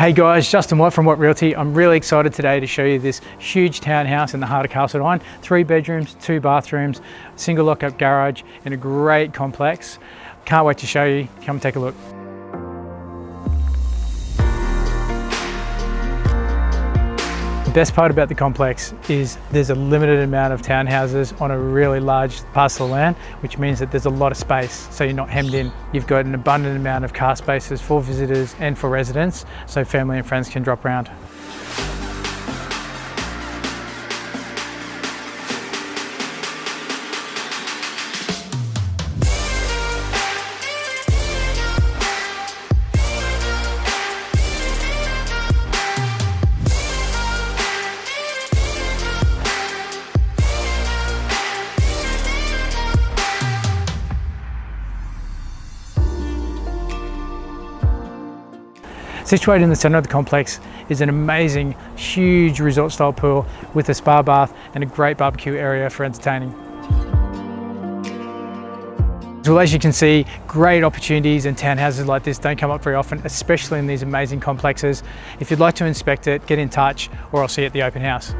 Hey guys, Justin Watt from Watt Realty. I'm really excited today to show you this huge townhouse in the heart of Carseldine. Three bedrooms, two bathrooms, single lock-up garage, and a great complex. Can't wait to show you. Come take a look. The best part about the complex is there's a limited amount of townhouses on a really large parcel of land, which means that there's a lot of space, so you're not hemmed in. You've got an abundant amount of car spaces for visitors and for residents, so family and friends can drop around. Situated in the centre of the complex is an amazing, huge resort style pool with a spa bath and a great barbecue area for entertaining. Well, as you can see, great opportunities and townhouses like this don't come up very often, especially in these amazing complexes. If you'd like to inspect it, get in touch or I'll see you at the open house.